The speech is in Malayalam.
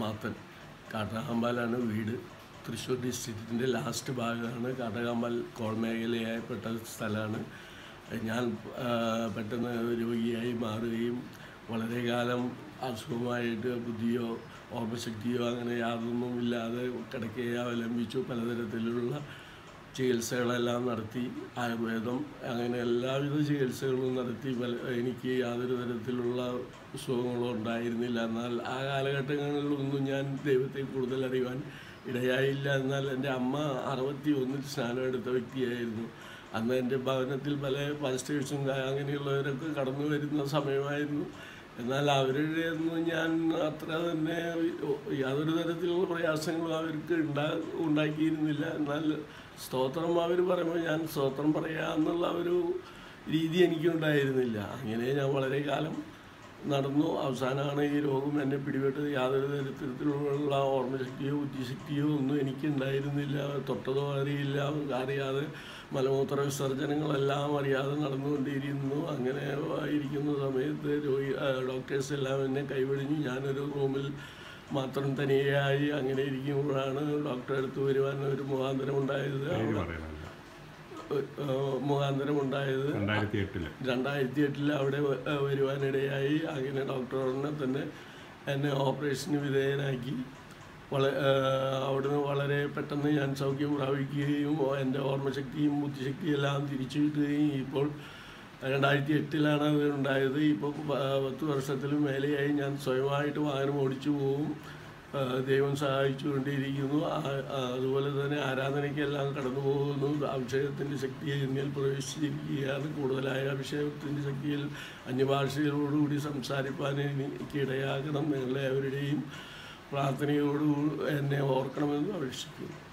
മാത്തൻ കാട്ടകാമ്പാലാണ് വീട്. തൃശ്ശൂർ ഡിസ്ട്രിക്റ്റിന്റെ ലാസ്റ്റ് ഭാഗമാണ്. കാട്ടകാമ്പാൽ കോൾ മേഖലയായപ്പെട്ട സ്ഥലമാണ്. ഞാൻ പെട്ടെന്ന് രോഗിയായി മാറുകയും വളരെ കാലം അസുഖമായിട്ട് ബുദ്ധിയോ ഓർമ്മശക്തിയോ അങ്ങനെ യാതൊന്നും ഇല്ലാതെ കിടക്കയെ അവലംബിച്ചു. പലതരത്തിലുള്ള ചികിത്സകളെല്ലാം നടത്തി ആയുർവേദം അങ്ങനെ എല്ലാവിധ ചികിത്സകളും നടത്തി. എനിക്ക് യാതൊരു തരത്തിലുള്ള സുഖങ്ങളും ഉണ്ടായിരുന്നില്ല. എന്നാൽ ആ കാലഘട്ടങ്ങളിലൊന്നും ഞാൻ ദൈവത്തെ കൂടുതൽ അറിയുവാൻ ഇടയായില്ല. എന്നാൽ എന്റെ അമ്മ അറുപത്തി ഒന്നിൽ സ്നാനം എടുത്ത വ്യക്തിയായിരുന്നു. അന്ന് എന്റെ ഭവനത്തിൽ പല പാസ്റ്റേഴ്സും അങ്ങനെയുള്ളവരൊക്കെ കടന്നു വരുന്ന സമയമായിരുന്നു. എന്നാൽ അവരുടെ ഞാൻ അത്ര തന്നെ യാതൊരു തരത്തിലുള്ള പ്രയാസങ്ങളും അവർക്ക് ഉണ്ടാ ഉണ്ടാക്കിയിരുന്നില്ല. എന്നാൽ സ്തോത്രം അവർ പറയുമ്പോൾ ഞാൻ സ്തോത്രം പറയാമെന്നുള്ള ഒരു രീതി എനിക്കുണ്ടായിരുന്നില്ല. അങ്ങനെ ഞാൻ വളരെ കാലം നടന്നു. അവസാനമാണ് ഈ രോഗം എന്നെ പിടിപെട്ടത്. യാതൊരു തരത്തിലുള്ള ഓർമ്മശക്തിയോ ബുദ്ധിശക്തിയോ ഒന്നും എനിക്കുണ്ടായിരുന്നില്ല. തൊട്ടതോ അറിയില്ല. അറിയാതെ മലമൂത്ര വിസർജനങ്ങളെല്ലാം അറിയാതെ നടന്നുകൊണ്ടിരുന്നു അങ്ങനെ ആയിരിക്കുന്ന സമയത്ത് രോഗി ഡോക്ടേഴ്സ് എല്ലാം എന്നെ കൈവെടിഞ്ഞു. ഞാനൊരു റൂമിൽ മാത്രം തനിയായി അങ്ങനെ ഇരിക്കുമ്പോഴാണ് ഡോക്ടറെ അടുത്ത് വരുവാൻ ഒരു മുഖാന്തരം ഉണ്ടായത്. മുഖാന്തരം ഉണ്ടായത്. രണ്ടായിരത്തി എട്ടിൽ അവിടെ വരുവാനിടയായി. അങ്ങനെ ഡോക്ടറിനെ തന്നെ എന്നെ ഓപ്പറേഷന് വിധേയനാക്കി. വള ഏഹ് അവിടുന്ന് വളരെ പെട്ടെന്ന് ഞാൻ സൗഖ്യം പ്രാപിക്കുകയും എന്റെ ഓർമ്മശക്തിയും ബുദ്ധിശക്തിയും എല്ലാം തിരിച്ചു കിട്ടുകയും ഇപ്പോൾ രണ്ടായിരത്തി എട്ടിലാണ് അത് ഉണ്ടായത് ഇപ്പോൾ പത്ത് വർഷത്തിലും മേലെയായി ഞാൻ സ്വയമായിട്ട് വാഹനം ഓടിച്ചു പോവും. ദൈവം സഹായിച്ചുകൊണ്ടിരിക്കുന്നു അതുപോലെ തന്നെ ആരാധനയ്ക്കെല്ലാം കടന്നു പോകുന്നു. അഭിഷേകത്തിന്റെ ശക്തി എന്നിൽ പ്രവേശിച്ചിരിക്കുകയാണ്. കൂടുതലായ അഭിഷേകത്തിന്റെ ശക്തിയിൽ അന്യഭാഷയിലോടുകൂടി സംസാരിപ്പാൻ എനിക്ക് ഇടയാകണം. നിങ്ങളെ അവരുടെയും പ്രാർത്ഥനയോട് എന്നെ ഓർക്കണമെന്ന് അപേക്ഷിക്കുന്നു.